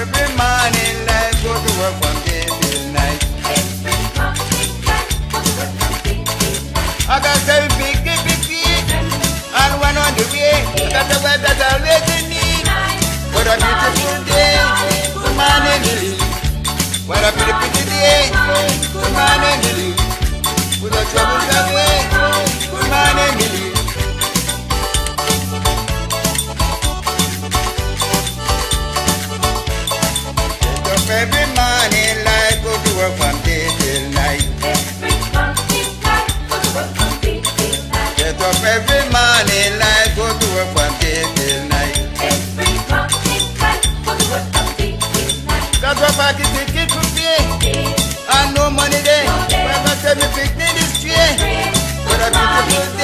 every man in life go to work one Every morning, light, go to work from day till night. Get up every morning, light, go to work from day till night. Every Got what pocket ticket to pay, and no money there. But I tell me picnic is straight. What a beautiful day.